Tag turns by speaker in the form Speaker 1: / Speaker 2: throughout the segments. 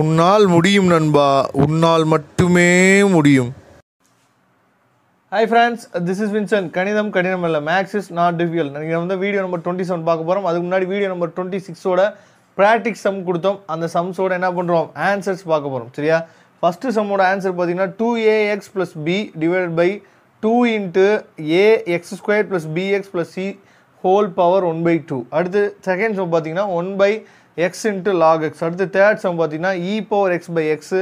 Speaker 1: உன்னால் முடியும் நண்பா உன்னால் மட்டுமே முடியும்.
Speaker 2: Hi friends this is Vinson கணிதம் கணிதம் இல்லை மேக்ஸ் இஸ் நாட் டிஃபிகல் நீங்கள் வந்து வீடியோ நம்பர் டுவெண்ட்டி செவன் பார்க்க போகிறோம் அதுக்கு முன்னாடி வீடியோ நம்பர் டுவெண்ட்டி சிக்ஸோட ப்ராக்டிக்ஸ் சம் கொடுத்தோம். அந்த சம்ஸோட என்ன பண்ணுறோம் ஆன்சர்ஸ் பார்க்க போகிறோம் சரியா? ஃபஸ்ட்டு சம்மோட ஆன்சர் பார்த்தீங்கன்னா two a x plus b divide by two into a x square plus b x plus c whole power one by two அடுத்து செகண்ட் சம் பார்த்தீங்கன்னா one by x into log x அடுத்து third sum பார்த்தீங்கன்னா e power x by x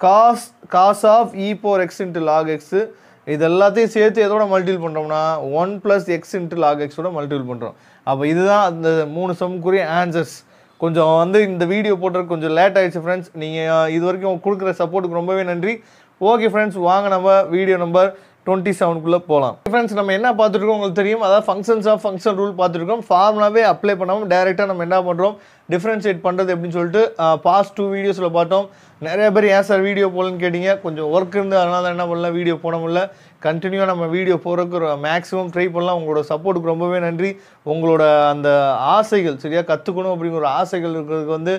Speaker 2: cos cos of e power x into log X இது எல்லாத்தையும் சேர்த்து எதோட multiple பண்ணுறோம்னா one plus X into log எக்ஸோட மல்டிபிள் பண்ணுறோம் அப்போ இதுதான் அந்த மூணு சம்க்குரிய ஆன்சர்ஸ் கொஞ்சம் வந்து இந்த வீடியோ போட்டுறதுக்கு கொஞ்சம் லேட் ஆகிடுச்சு ஃப்ரெண்ட்ஸ் நீங்கள் இது வரைக்கும் கொடுக்குற சப்போர்ட்டுக்கு ரொம்பவே நன்றி. ஓகே ஃப்ரெண்ட்ஸ் வாங்க நம்ம வீடியோ நம்பர் டுவெண்ட்டி செவனுக்குள்ளே போகலாம் ஃப்ரெண்ட்ஸ் நம்ம என்ன பார்த்துருக்கோம் உங்களுக்கு தெரியும்? அதாவது ஃபங்க்ஷன்ஸ் ஆஃப் ஃபங்க்ஷன் ரூல் பார்த்துருக்கோம் ஃபார்முலாவே அப்ளை பண்ணாமல் டேரெக்டாக நம்ம என்ன பண்ணுறோம் டிஃப்ரென்ஷியேட் பண்ணுறது எப்படின்னு சொல்லிட்டு பாஸ்ட் டூ வீடியோஸில் பார்த்தோம். நிறைய பேர் ஏன் சார் வீடியோ போகலன்னு கேட்டிங்க? கொஞ்சம் ஒர்க் இருந்து அதனால தான் என்ன பண்ணலாம் வீடியோ போட முடியல. கண்டினியூவாக நம்ம வீடியோ போகிறதுக்கு மேக்ஸிமம் ட்ரை பண்ணலாம். உங்களோட சப்போர்ட்டுக்கு ரொம்பவே நன்றி. உங்களோட அந்த ஆசைகள் சரியாக கற்றுக்கணும் அப்படிங்கிற ஒரு ஆசைகள் இருக்கிறதுக்கு வந்து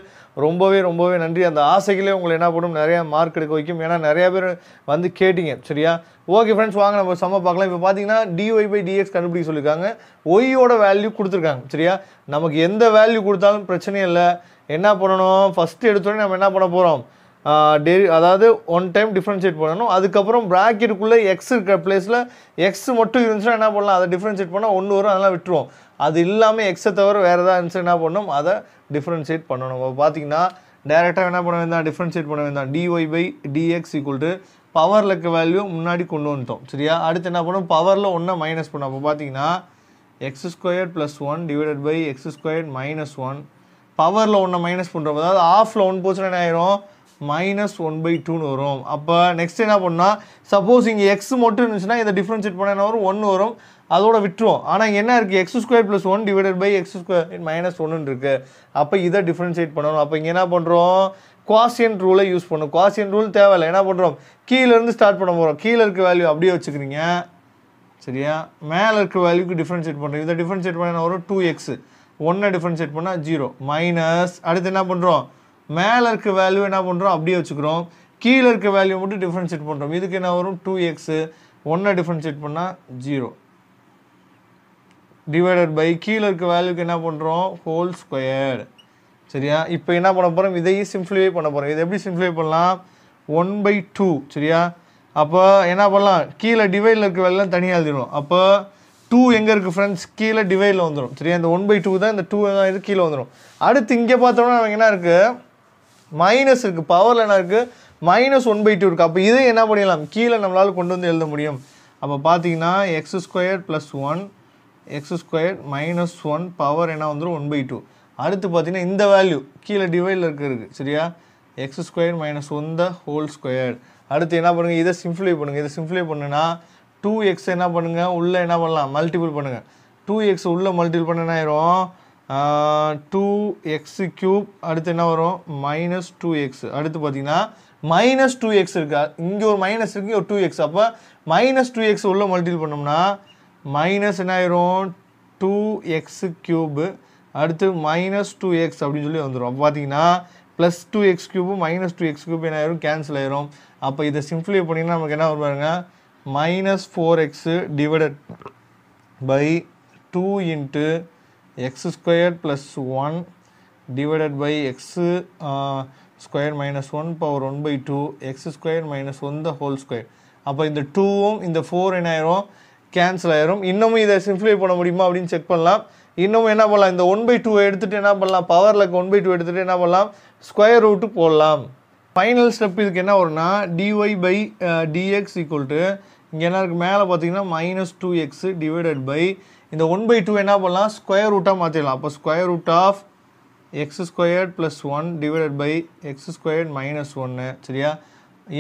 Speaker 2: ரொம்பவே ரொம்பவே நன்றி. அந்த ஆசைகளே உங்களை என்ன பண்ணும்? நிறையா மார்க் எடுக்க வைக்கும். ஏன்னா நிறையா பேர் வந்து கேட்டிங்க சரியா? ஓகே ஃப்ரெண்ட்ஸ் வாங்க நம்ம செம்ம பார்க்கலாம். இப்போ பார்த்தீங்கன்னா டிஒய் பை டிஎக்ஸ் கண்டுபிடிக்க சொல்லியிருக்காங்க. ஒய்யோட வேல்யூ கொடுத்துருக்காங்க சரியா? நமக்கு எந்த வேல்யூ கொடுத்தாலும் பிரச்சனை பிரச்சனையும் இல்லை. என்ன பண்ணணும்? ஃபஸ்ட்டு எடுத்தோடனே நம்ம என்ன பண்ண போகிறோம் டெரி அதாவது ஒன் டைம் டிஃப்ரென்ஷியேட் பண்ணணும். அதுக்கப்புறம் ப்ராக்கெட்டுக்குள்ளே எக்ஸ் இருக்கிற பிளேஸில் எக்ஸ் மட்டும் இருந்துச்சுன்னா என்ன பண்ணலாம்? அதை டிஃப்ரென்ஷியேட் பண்ணால் ஒன்று வரும் அதெல்லாம் விட்டுருவோம். அது இல்லாமல் எக்ஸை தவிர வேறு ஏதாவது இருந்துச்சு என்ன பண்ணணும்? அதை டிஃப்ரென்ஷியேட் பண்ணணும். இப்போ பார்த்தீங்கன்னா டேரெக்டாக என்ன பண்ண வேண்டாம்? டிஃப்ரென்ஷியேட் பண்ண வேண்டாம். D y by d x equal to பவரில் இருக்க வேல்யூ முன்னாடி கொண்டு வந்துட்டோம். சரியா? அடுத்து என்ன பண்ணணும்? பவரில் ஒன்றை மைனஸ் பண்ணோம் அப்போ பார்த்தீங்கன்னா x square plus one divided by x square minus one பவரில் ஒன்றை மைனஸ் பண்ணுறோம் அதாவது ஆஃபில் ஒன் போச்சுன்னா என்ன ஆயிரும்? மைனஸ் ஒன் பை டூன்னு வரும். அப்போ நெக்ஸ்ட் என்ன பண்ணால் சப்போஸ் இங்கே எக்ஸ் மட்டும் இருந்துச்சுன்னா இதை டிஃப்ரென்ஷியேட் பண்ண என்ன வரும்? ஒன்று வரும். அதோட விட்டுருவோம் ஆனால் இங்கே என்ன இருக்குது x square plus one divided by x square minus ஒன்று இருக்குது அப்போ இதை டிஃப்ரென்ஷியேட் பண்ணணும். அப்போ இங்கே என்ன பண்ணுறோம் குவாசியன் ரூலை யூஸ் பண்ணும் குவாசியன் ரூல் தேவையில்லை. என்ன பண்ணுறோம் கீழேருந்து ஸ்டார்ட் பண்ண போகிறோம் கீழே இருக்க வேல்யூ அப்படியே வச்சுக்கிறீங்க. சரியா? மேலே இருக்க வேல்யூக்கு டிஃப்ரென்ஷியேட் பண்ணுறோம் இதை டிஃப்ரென்ஷியேட் பண்ண என்ன வரும்? டூ எக்ஸு ஒன்றை டிஃப்ரென்ஷியேட் பண்ணால் ஜீரோ மைனஸ் அடுத்து என்ன பண்ணுறோம் மேலே இருக்க வேல்யூ என்ன பண்ணுறோம் அப்படியே வச்சுக்கிறோம். கீழே இருக்க வேல்யூ மட்டும் டிஃப்ரென்ஷியேட் பண்ணுறோம் இதுக்கு என்ன வரும்? டூ எக்ஸு ஒன்றை டிஃப்ரென்ஷியேட் பண்ணால் ஜீரோ டிவைடட் பை கீழே இருக்க வேல்யூக்கு என்ன பண்ணுறோம் ஹோல் ஸ்கொயர் சரியா? இப்போ என்ன பண்ண போகிறோம் இதையும் சிம்ப்ளிஃபை பண்ண போகிறோம் இதை எப்படி சிம்ப்ளிஃபை பண்ணலாம்? ஒன் பை டூ சரியா? அப்போ என்ன பண்ணலாம்? கீழே டிவைடில் இருக்க வேலையெல்லாம் தனியாக எழுதிடும் அப்போ டூ எங்கே இருக்குது ஃப்ரெண்ட்ஸ் கீழே டிவைடில் வந்துடும் சரியா? இந்த ஒன் பை டூ தான் இந்த டூ தான் இது கீழே வந்துடும் அடுத்து இங்கே பார்த்தோம்னா நமக்கு என்ன இருக்குது மைனஸ் இருக்குது பவரில் என்ன இருக்குது மைனஸ் ஒன் பை டூ இருக்குது அப்போ இதை என்ன பண்ணிடலாம்? கீழே நம்மளால் கொண்டு வந்து எழுத முடியும். அப்போ பார்த்தீங்கன்னா x square plus one x square minus one power என்ன வந்துடும் ஒன் பை டூ அடுத்து பார்த்தீங்கன்னா இந்த வேல்யூ கீழே டிவைடில் இருக்குது சரியா? X square minus one the whole square அடுத்து என்ன பண்ணுங்கள் இதை சிம்ப்ளிஃபை பண்ணுங்கள் இதை சிம்ப்ளிஃபை பண்ணுன்னா டூ எக்ஸ் என்ன பண்ணுங்கள் உள்ளே என்ன பண்ணலாம்? மல்டிபிள் பண்ணுங்கள் டூ எக்ஸ் உள்ளே மல்டிபிள் பண்ண என்ன ஆயிரும்? டூ எக்ஸ் க்யூப் அடுத்து என்ன வரும்? மைனஸ் டூ எக்ஸ் அடுத்து பார்த்தீங்கன்னா மைனஸ் டூ எக்ஸ் இருக்கா? இங்கே ஒரு மைனஸ் இருக்குது ஒரு டூ எக்ஸ் அப்போ மைனஸ் டூ எக்ஸ் உள்ளே மல்டிபிள் பண்ணோம்னா மைனஸ் என்ன ஆயிரும்? டூ எக்ஸ் க்யூபு அடுத்து மைனஸ் டூ எக்ஸ் அப்படின்னு சொல்லி வந்துடும் அப்போ பார்த்தீங்கன்னா plus two x cube minus two x cube என்ன ஆயிரும்? கேன்சல் ஆயிரும். அப்போ இதை சிம்ப்ளிஃபை பண்ணிங்கன்னா நமக்கு என்ன வரும் பாருங்கள் minus four x divided by two into x square plus one divided by x square minus one power one by two x square minus one the whole square அப்போ இந்த டூவும் இந்த ஃபோர் என்ன ஆயிரும்? கேன்சல் ஆயிரும். இன்னமும் இதை சிம்ப்ளிஃபை பண்ண முடியுமா அப்படின்னு செக் பண்ணலாம். இன்னமும் என்ன பண்ணலாம்? இந்த ஒன் பை டூ எடுத்துகிட்டு என்ன பண்ணலாம்? பவரில் ஒன் பை டூ எடுத்துகிட்டு என்ன பண்ணலாம்? ஸ்கொயர் ரூட்டு போடலாம். ஃபைனல் ஸ்டெப் இதுக்கு என்ன வரும்னா dy by dx equal to இங்கே என்ன இருக்குது மேலே பார்த்தீங்கன்னா minus two x divided by இந்த ஒன் பை டூ என்ன பண்ணலாம்? ஸ்கொயர் ரூட்டாக மாற்றிடலாம் அப்போ square root of x squared plus one divided by x squared minus ஒன்று சரியா?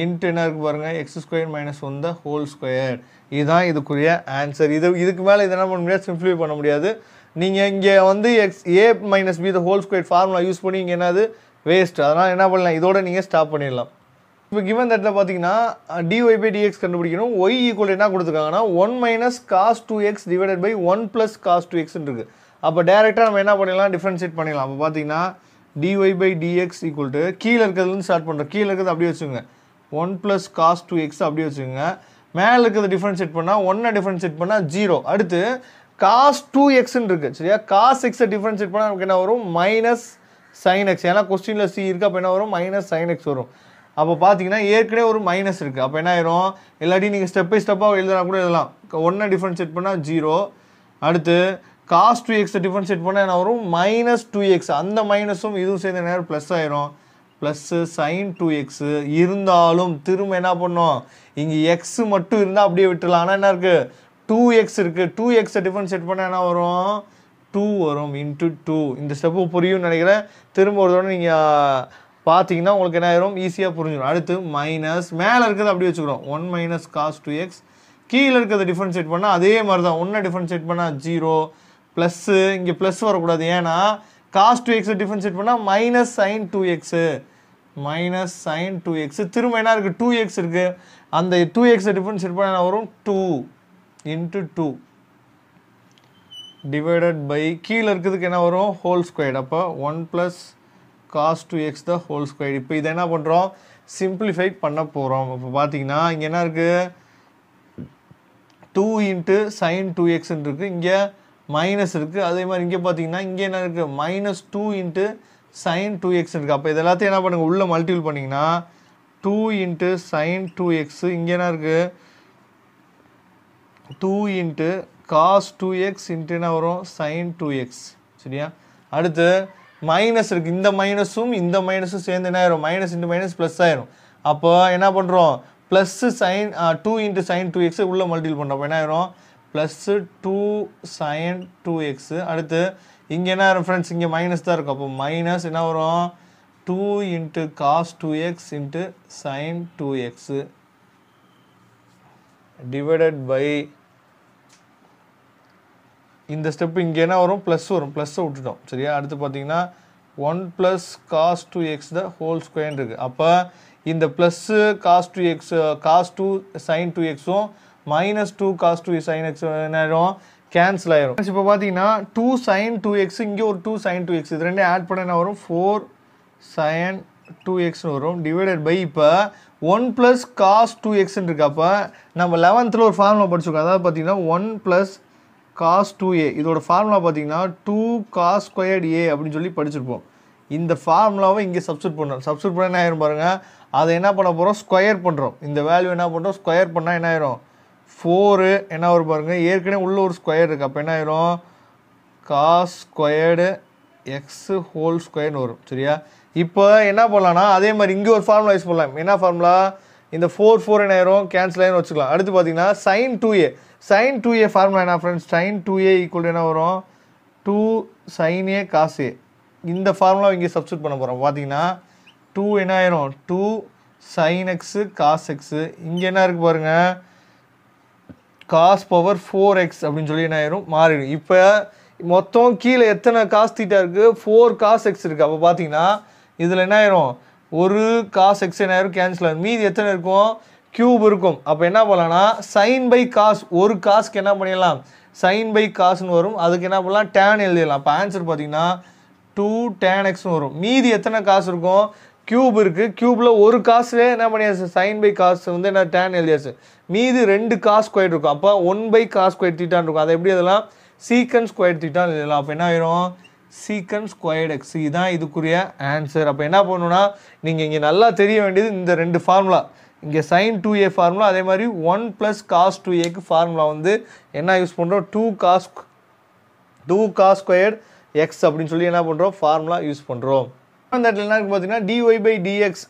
Speaker 2: இன்ட்டு என்ன இருக்குது பாருங்கள் x square minus one the whole square இதுதான் இதுக்குரிய ஆன்சர் இது இதுக்கு மேலே இதெல்லாம் என்ன பண்ண முடியாது? சிம்பிளிஃபை பண்ண முடியாது. நீங்கள் இங்கே வந்து x a minus b the whole square formula use பண்ணி இங்கே என்னது? வேஸ்ட் அதனால் என்ன பண்ணலாம்? இதோட நீங்கள் ஸ்டாப் பண்ணிடலாம். இப்போ கிவன் தட்டில் பார்த்தீங்கன்னா டிஒய் பை டிஎக்ஸ் கண்டுபிடிக்கணும். ஒய் ஈக்குவல் என்ன கொடுத்துருக்காங்கன்னா one minus cos two x divided by one plus cos two எக்ஸ்ன்னு இருக்குது அப்போ டேரெக்டாக நம்ம என்ன பண்ணிடலாம்? டிஃப்ரென்ஷியேட் பண்ணிடலாம். அப்போ பார்த்தீங்கன்னா dy by dx equal to கீழே இருக்கிறதுலேருந்து ஸ்டார்ட் பண்ணுறோம் கீழே இருக்கிறது அப்படியே வச்சுக்கோங்க. One plus cos two x அப்படியே வச்சுக்கோங்க. மேலே இருக்கிறது டிஃப்ரென்ஷியேட் பண்ணால் ஒன்றை டிஃப்ரென்ஷியேட் பண்ணால் ஜீரோ அடுத்து காஸ் டூ எக்ஸ்ன்னு இருக்குது சரியா? காஸ் எக்ஸை டிஃப்ரென்ஷியேட் பண்ணால் நமக்கு என்ன வரும்? மைனஸ் சைன் எக்ஸ் ஏன்னா கொஸ்டினில் சி இருக்குது அப்போ என்ன வரும்? மைனஸ் சைன் எக்ஸ் வரும். அப்போ பார்த்தீங்கன்னா ஏற்கனவே ஒரு மைனஸ் இருக்குது அப்போ என்ன ஆயிரும்? இல்லாட்டி நீங்கள் ஸ்டெப் பை ஸ்டெப்பாக எழுதுனா கூட எழுதலாம். ஒன்றை டிஃபரன்ஷியேட் பண்ணால் ஜீரோ அடுத்து காஸ் டூ எக்ஸை டிஃபரன்ஷியேட் பண்ணால் என்ன வரும்? மைனஸ் டூ எக்ஸ் அந்த மைனஸும் இதுவும் சேர்ந்து நேரம் ப்ளஸ் ஆயிரும். ப்ளஸ்ஸு சைன் டூ எக்ஸு இருந்தாலும் திரும்ப என்ன பண்ணோம்? இங்கே எக்ஸு மட்டும் இருந்தால் அப்படியே விட்டுலாம் ஆனால் என்ன இருக்குது டூ எக்ஸ் இருக்குது டூ எக்ஸை டிஃபரன்ஷியேட் பண்ணால் என்ன வரும்? டூ வரும் இன்ட்டு டூ இந்த ஸ்டெப்பு புரியும்னு நினைக்கிறேன். திரும்ப ஒரு தடவை நீங்கள் பார்த்தீங்கன்னா உங்களுக்கு என்ன ஆயிரும்? ஈஸியாக புரிஞ்சிடும் அடுத்து மைனஸ் மேலே இருக்கிறது அப்படியே வச்சுக்கிறோம். One minus cos two x கீழே இருக்கிறத டிஃபரன்ஷியேட் பண்ணால் அதே மாதிரி தான் ஒன்றை டிஃபரன்ஷியேட் பண்ணால் ஜீரோ ப்ளஸ்ஸு இங்கே ப்ளஸ் வரக்கூடாது. ஏன்னா காஸ் டூ எக்ஸை டிஃபரன்ஷியேட் பண்ணால் minus sine two x minus sine two x திரும்ப என்ன இருக்குது டூ எக்ஸ் இருக்குது அந்த டூ எக்ஸை டிஃபரன்ஷியேட் பண்ணால் என்ன வரும்? Two into two divided by கீழே இருக்கிறதுக்கு என்ன வரும்? ஹோல் ஸ்கொயர்ட் அப்போ one plus cos two x the whole square இப்போ இதை என்ன பண்ணுறோம் சிம்பிளிஃபை பண்ண போகிறோம் இப்போ பார்த்தீங்கன்னா இங்கே என்ன இருக்குது டூ இன்ட்டு சைன் டூ எக்ஸ்ன்னு இருக்குது இங்கே மைனஸ் இருக்குது அதே மாதிரி இங்கே பார்த்தீங்கன்னா இங்கே என்ன இருக்குது minus two into sine two x இருக்குது அப்போ இது எல்லாத்தையும் என்ன பண்ணுங்கள் உள்ளே மல்டிபிள் பண்ணிங்கன்னா two into sine two x இங்கே என்ன இருக்குது two into cos two x into என்ன வரும்? சைன் டூ எக்ஸ் சரியா? அடுத்து மைனஸ் இருக்குது இந்த மைனஸும் இந்த மைனஸும் சேர்ந்து என்ன ஆயிரும்? மைனஸ் இன்ட்டு மைனஸ் ப்ளஸ் ஆயிரும். அப்போ என்ன பண்ணுறோம் plus sine two into sine two x உள்ளே மல்டிபிள் பண்ணுறோம் என்ன ஆயிரும்? Plus two sine two x அடுத்து இங்கே என்ன ஆயிரும் ஃப்ரெண்ட்ஸ் இங்கே மைனஸ் தான் இருக்கும். அப்போ மைனஸ் என்ன வரும்? Two into cos two x into sine two x divided by இந்த ஸ்டெப் இங்கே என்ன வரும் ப்ளஸ் வரும். ப்ளஸ்ஸை விட்டுட்டோம். சரியா? அடுத்து பார்த்தீங்கன்னா one plus cos two x the whole square இருக்குது அப்போ இந்த plus cos two x cos two sine two எக்ஸும் minus two cos two sine x என்ன ஆயிரும்? கேன்சல் ஆயிரும். இப்போ பார்த்தீங்கன்னா டூ சைன் டூ எக்ஸ் இங்கே ஒரு டூ சைன் டூ எக்ஸ் இது ரெண்டே ஆட் பண்ண என்ன வரும்? ஃபோர் சைன் டூ எக்ஸ்னு வரும். டிவைடட் பை இப்போ ஒன் ப்ளஸ் காஸ் டூ எக்ஸ்ன்னு இருக்கு. அப்போ நம்ம லெவன்த்தில் ஒரு ஃபார்முலா படிச்சிருக்கோம். அதாவது பார்த்தீங்கன்னா one plus cos two a இதோட ஃபார்முலா பார்த்தீங்கன்னா டூ காஸ் ஸ்கொயர்ட் ஏ அப்படின்னு சொல்லி படிச்சிருப்போம். இந்த ஃபார்முலாவை இங்கே சப்ஸ்டியூட் பண்ணுறோம் சப்ஸ்டியூட் பண்ண என்ன ஆயிரும் பாருங்கள் அதை என்ன பண்ண போகிறோம் ஸ்கொயர் பண்ணுறோம் இந்த வேல்யூ என்ன பண்ணுறோம் ஸ்கொயர் பண்ணால் என்ன ஆயிரும்? ஃபோரு என்ன வரும் பாருங்கள் ஏற்கனவே உள்ள ஒரு ஸ்கொயர் இருக்குது அப்போ என்ன ஆயிரும்? காஸ் ஸ்கொயர்டு எக்ஸ் ஹோல் ஸ்கொயர்னு வரும். சரியா? இப்போ என்ன பண்ணலாம்னா அதே மாதிரி இங்கே ஒரு ஃபார்முலா யூஸ் பண்ணலாம். என்ன ஃபார்முலா இந்த ஃபோர் ஃபோர் என்ன ஆயிரும்? கேன்சல் ஆயிரும் வச்சுக்கலாம். அடுத்து பார்த்தீங்கன்னா sine two a sine two a formula என்ன friends sine two a equal என்ன வரும்? Two sine a cos a இந்த ஃபார்முலா இங்கே சப்ஸ்டியூட் பண்ண போகிறோம் பார்த்தீங்கன்னா டூ என்ன ஆயிரும்? Two sine x cos x இங்கே என்ன இருக்குது பாருங்கள் காஸ் பவர் ஃபோர் எக்ஸ் அப்படின்னு சொல்லி என்ன ஆயிரும்? மாறிடும். இப்போ மொத்தம் கீழே எத்தனை காஸ் தீட்டா இருக்குது ஃபோர் காஸ் எக்ஸ் இருக்குது அப்போ பார்த்தீங்கன்னா இதில் என்ன ஆயிரும்? ஒரு காஸ் எக்ஸ் என்ன ஆயிரும்? கேன்சல் ஆகும் மீதி எத்தனை இருக்கும்? கியூப் இருக்கும். அப்போ என்ன பண்ணலாம்னா சைன் பை காஸ் ஒரு காஸ்க்கு என்ன பண்ணிடலாம்? சைன் பை காசுன்னு வரும். அதுக்கு என்ன பண்ணலாம்? டேன் எழுதிடலாம். அப்போ ஆன்சர் பார்த்தீங்கன்னா டூ டேன் எக்ஸ்னு வரும். மீதி எத்தனை காசு இருக்கும்? கியூப் இருக்குது கியூப்பில் ஒரு காசுலேயே என்ன பண்ணியாச்சு? சைன் பை காசு வந்து என்ன டேன் எழுதியாச்சு? மீதி ரெண்டு காசு ஸ்கொயர் இருக்கும். அப்போ ஒன் பை காசு ஸ்கொயர் தீட்டான் இருக்கும். அதை எப்படி அதெல்லாம் சீக்கன் ஸ்கொயர் தீட்டான் எழுதலாம். அப்போ என்ன ஆயிரும்? சீக்கன் ஸ்கொயர்ட் எக்ஸ் இதுதான் இதுக்குரிய ஆன்சர் அப்போ என்ன பண்ணணும்னா நீங்கள் இங்கே நல்லா தெரிய வேண்டியது இந்த ரெண்டு ஃபார்முலா இங்கே சைன் டூ ஏ ஃபார்முலா அதே மாதிரி ஒன் ப்ளஸ் காஸ் டூ ஏக்கு ஃபார்முலா வந்து என்ன யூஸ் பண்ணுறோம் two cos two cos squared x அப்படின்னு சொல்லி என்ன பண்ணுறோம் ஃபார்முலா யூஸ் பண்ணுறோம் அந்த இடத்துல என்ன பார்த்தீங்கன்னா டிஒய் பை டிஎக்ஸ்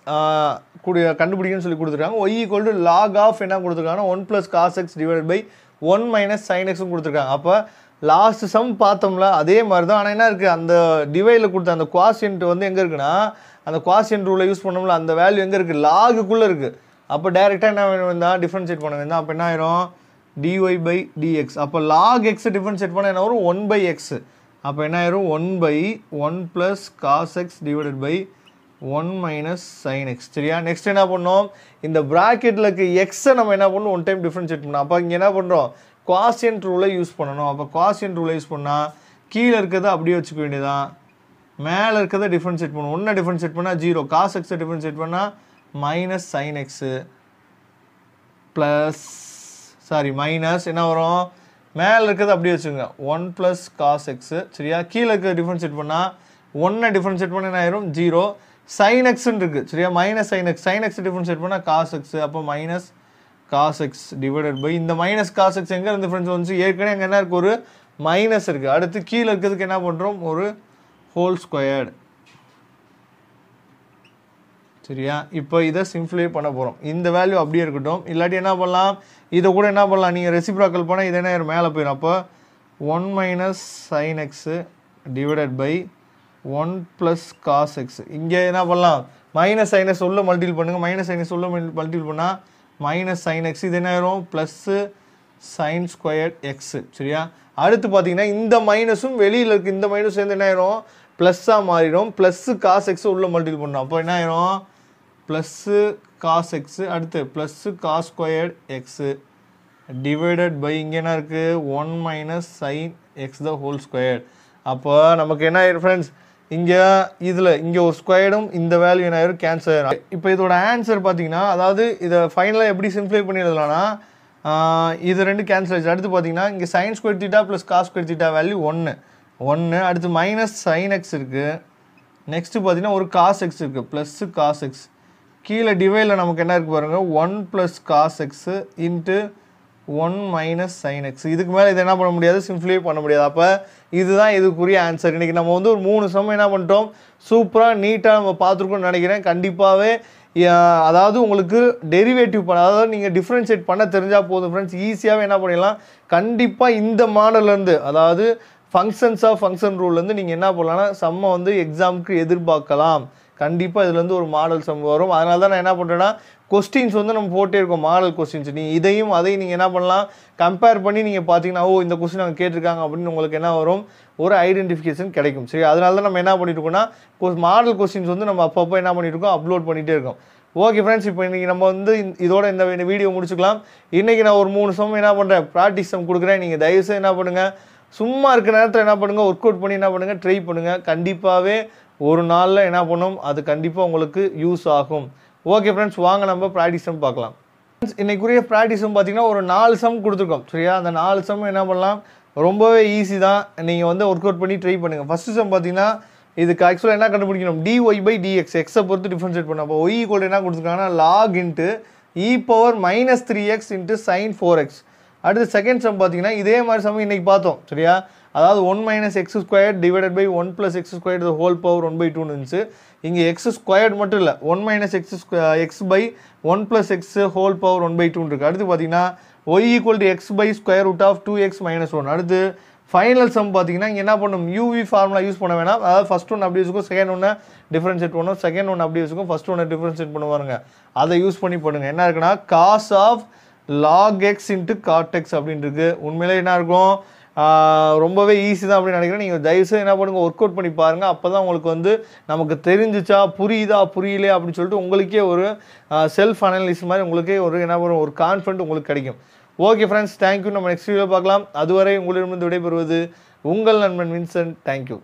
Speaker 2: கூடிய கண்டுபிடிக்கணும்னு சொல்லி கொடுத்துருக்காங்க. Y equal to log of என்ன கொடுத்துருக்காங்கன்னா one plus cos x divide by one minus sine எக்ஸும் கொடுத்துருக்காங்க. அப்போ லாஸ்ட் சம் பார்த்தோம்ல அதே மாதிரி தான் ஆனால் என்ன இருக்குது அந்த டிவைடில் கொடுத்த அந்த குவாசியன்ட் வந்து எங்கே இருக்குன்னா அந்த குவாசியன்ட் ரூலை யூஸ் பண்ணோம்ல அந்த வேல்யூ எங்கே இருக்குது லாகுக்குள்ளே இருக்குது அப்போ டேரெக்டாக என்ன வேணும் டிஃப்ரென்ஷியேட் பண்ண வேண்டாம் அப்போ என்ன ஆயிரும்? டிஒய் பை டிஎக்ஸ் அப்போ லாக் எக்ஸ் டிஃப்ரென்ஷியேட் பண்ண என்ன வரும்? ஒன் பை எக்ஸ் அப்போ என்ன ஆயிரும்? One by one plus cos x divided by one minus sine x சரியா? நெக்ஸ்ட் என்ன பண்ணோம்? இந்த ப்ராக்கெட்டில் இருக்க எக்ஸை நம்ம என்ன பண்ணணும்? ஒன் டைம் டிஃப்ரென்ஷியேட் பண்ணோம் அப்போ இங்கே என்ன பண்ணுறோம் காசியன் ரூலை யூஸ் பண்ணணும். அப்போ காசியன் ரூலை யூஸ் பண்ணால் கீழே இருக்கிறத அப்படியே வச்சுக்க வேண்டியதான் மேலே இருக்கிறத டிஃப்ரென்ஷியேட் பண்ணும் ஒன்றை டிஃப்ரென்ஷியேட் பண்ணால் ஜீரோ காஸ் எக்ஸை டிஃப்ரென்ஷியேட் பண்ணால் minus sine x plus sorry minus என்ன வரும்? மேலே இருக்கிறது அப்படியே வச்சுக்கோங்க. ஒன் ப்ளஸ் காஸ் எக்ஸு சரியா? கீழே இருக்கிற டிஃப்ரென்ஷியேட் பண்ணால் ஒன்றை டிஃப்ரென்ஷியேட் பண்ண என்ன ஆயிரும்? ஜீரோ சைன் எக்ஸ்ன்னு இருக்குது சரியா? Minus sine x sine x differentiate பண்ணால் காஸ் எக்ஸ் அப்போ minus cos x divided by இந்த மைனஸ் காஸ் எக்ஸ் எங்கே இருந்து ஃப்ரெண்ட்ஸ் வந்துச்சு? ஏற்கனவே அங்கே என்ன இருக்குது ஒரு மைனஸ் இருக்குது அடுத்து கீழே இருக்கிறதுக்கு என்ன பண்ணுறோம் ஒரு ஹோல் ஸ்கொயர்டு சரியா? இப்போ இதை சிம்ப்ளை பண்ண போகிறோம் இந்த வேல்யூ அப்படியே இருக்கட்டும். இல்லாட்டி என்ன பண்ணலாம்? இதை கூட என்ன பண்ணலாம்? நீங்கள் ரெசிப்ராக்கல் பண்ணால் இது என்ன மேலே போயிடும் அப்போ one minus sine x divided by one plus cos x இங்கே என்ன பண்ணலாம்? மைனஸ் சைனஸ் உள்ள மல்டிபிள் பண்ணுங்கள் மைனஸ் சைனஸ் உள்ள மல்டிபிள் பண்ணால் மைனஸ் சைன் எக்ஸ் இது என்ன ஆயிரும்? ப்ளஸ்ஸு சைன் ஸ்கொயர் எக்ஸு சரியா? அடுத்து பார்த்தீங்கன்னா இந்த மைனஸும் வெளியில் இருக்குது இந்த மைனஸ் சேர்ந்து என்ன ஆயிரும்? ப்ளஸ்ஸாக மாறிடும். ப்ளஸ்ஸு காஸ் எக்ஸு உள்ள மல்டிபிள் பண்ணணும். அப்போ என்ன ஆயிரும்? ப்ளஸ்ஸு காஸ் எக்ஸு அடுத்து plus cos squared x divided by இங்கே என்ன இருக்குது one minus sine x the whole squared அப்போ நமக்கு என்ன ஆயிரும் ஃப்ரெண்ட்ஸ் இங்கே இதில் இங்கே ஒரு ஸ்கொயர்டும் இந்த வேல்யூ என்ன ஆயிரும்? கேன்சல் ஆயிரும். இப்போ இதோட ஆன்சர் பார்த்தீங்கன்னா அதாவது இதை ஃபைனலாக எப்படி சிம்ப்ளை பண்ணிடலாம்னா இது ரெண்டு கேன்சல் ஆயிடுச்சு. அடுத்து பார்த்தீங்கன்னா இங்கே sine square theta plus cos square theta value ஒன்று ஒன்று அடுத்து மைனஸ் சைன் எக்ஸ் இருக்குது நெக்ஸ்ட்டு பார்த்தீங்கன்னா ஒரு காஸ் எக்ஸ் இருக்குது ப்ளஸ்ஸு காஸ் எக்ஸ் கீழே டிவைடில் நமக்கு என்ன இருக்குது பாருங்கள் one plus cos x into one minus sine x இதுக்கு மேலே இதை என்ன பண்ண முடியாது? சிம்ப்ளை பண்ண முடியாது. அப்போ இதுதான் இதுக்குரிய ஆன்சர் இன்றைக்கி நம்ம வந்து ஒரு மூணு சமம் என்ன பண்ணிட்டோம்? சூப்பராக நீட்டாக நம்ம பார்த்துருக்கோம்னு நினைக்கிறேன். கண்டிப்பாகவே அதாவது உங்களுக்கு டெரிவேட்டிவ் பண்ண அதாவது நீங்கள் டிஃப்ரென்ஷியேட் பண்ண தெரிஞ்சால் போதும் ஃப்ரெண்ட்ஸ் ஈஸியாகவே என்ன பண்ணிடலாம்? கண்டிப்பாக இந்த மாடல்லேருந்து அதாவது ஃபங்க்ஷன்ஸ் ஆஃப் ஃபங்க்ஷன் ரூல்லேருந்து நீங்கள் என்ன பண்ணலாம்னா செம்ம வந்து எக்ஸாமுக்கு எதிர்பார்க்கலாம். கண்டிப்பாக இதுலேருந்து ஒரு மாடல் சம் வரும். அதனால தான் நான் என்ன பண்ணுறேன்னா கொஸ்டின்ஸ் வந்து நம்ம போட்டே இருக்கோம் மாடல் கொஸ்டின்ஸ் நீங்கள் இதையும் அதையும் நீங்கள் என்ன பண்ணலாம்? கம்பேர் பண்ணி நீங்கள் பார்த்தீங்கன்னா ஓ இந்த கொஸ்டின் அவங்க கேட்டிருக்காங்க அப்படின்னு உங்களுக்கு என்ன வரும்? ஒரு ஐடென்டிஃபிகேஷன் கிடைக்கும். சரி அதனால தான் நம்ம என்ன பண்ணிட்டுருக்கோம்னா மாடல் கொஸ்டின்ஸ் வந்து நம்ம அப்பப்போ என்ன பண்ணிட்டுருக்கோம் அப்லோட் பண்ணிகிட்டே இருக்கோம். ஓகே ஃப்ரெண்ட்ஸ் இப்போ இன்றைக்கி நம்ம வந்து இந்த- இதோட இந்த வீடியோ முடிச்சுக்கலாம். இன்றைக்கி நான் ஒரு மூணு சம் என்ன பண்ணுறேன் ப்ராக்டிஸ் சம் கொடுக்குறேன். நீங்கள் தயவுசெய்து என்ன பண்ணுங்கள் சும்மா இருக்க நேரத்தில் என்ன பண்ணுங்கள் ஒர்க் அவுட் பண்ணி என்ன பண்ணுங்கள் ட்ரை பண்ணுங்கள் கண்டிப்பாகவே ஒரு நாளில் என்ன பண்ணும்? அது கண்டிப்பாக உங்களுக்கு யூஸ் ஆகும். ஓகே ஃப்ரெண்ட்ஸ் வாங்க நம்ம ப்ராக்டிஸும் பார்க்கலாம். Friends, இன்னைக்குரிய ப்ராக்டிஸும் பார்த்தீங்கன்னா ஒரு நாலு சம் கொடுத்துருக்கோம். சரியா? அந்த நாலு சம் என்ன பண்ணலாம்? ரொம்பவே ஈஸி தான். நீங்கள் வந்து ஒர்க் அவுட் பண்ணி ட்ரை பண்ணுங்கள் ஃபஸ்ட்டு சம் பார்த்தீங்கன்னா இதுக்கு ஆக்சுவலாக என்ன கண்டுபிடிக்கணும்? டிஒய் பை டிஎக்ஸ் எக்ஸை பொறுத்து டிஃபரன்ஷியேட் பண்ண அப்போ ஒய் ஈக்குவல் என்ன கொடுத்துருக்காங்கன்னா log into e power minus three x into sine four x அடுத்து செகண்ட் சம் பார்த்தீங்கன்னா இதே மாதிரி சம் இன்றைக்கி பார்த்தோம் சரியா? அதாவது one minus x square divided by one plus x square whole power one by டூன்னு இருந்துச்சு. இங்கே எக்ஸ் ஸ்கொயர்ட் மட்டும் இல்லை one minus x x by one plus x whole power one by டூன்னு இருக்குது அடுத்து பார்த்தீங்கன்னா y equal to x by square root of two x minus one அடுத்து ஃபைனல் சம் பார்த்தீங்கன்னா இங்கே என்ன பண்ணும்? யூவி ஃபார்முலா யூஸ் பண்ண வேணாம். அதாவது ஃபஸ்ட் ஒன்று அப்படி வச்சுக்கும் செகண்ட் ஒன்று டிஃப்ரென்ஷியேட் பண்ணும். செகண்ட் ஒன்று அப்படி வச்சுக்கும் ஃபஸ்ட் ஒன்று டிஃப்ரென்ஷியேட் பண்ணுவாருங்க. அதை யூஸ் பண்ணி பண்ணுங்கள் என்ன இருக்குன்னா cos of log x into cot x அப்படின்ட்டு இருக்கு உண்மையிலே என்ன இருக்கும்? ரொம்பவே ஈஸி தான் அப்படின்னு நினைக்கிறேன். நீங்கள் தயவுசெய்து என்ன பண்ணுங்கள் ஒர்க் அவுட் பண்ணி பாருங்கள் அப்போ தான் உங்களுக்கு வந்து நமக்கு தெரிஞ்சிச்சா புரியுதா புரியலையா அப்படின்னு சொல்லிட்டு உங்களுக்கே ஒரு செல்ஃப் அனலிஸ் மாதிரி உங்களுக்கே ஒரு என்ன பண்ணும் ஒரு கான்ஃபிடென்ட் உங்களுக்கு கிடைக்கும். ஓகே ஃப்ரெண்ட்ஸ் தேங்க்யூ நம்ம நெக்ஸ்ட் வீடியோ பார்க்கலாம். அதுவரை உங்களிடமிருந்து விடைபெறுவது உங்கள் நண்பன் வின்சென்ட் தேங்க்யூ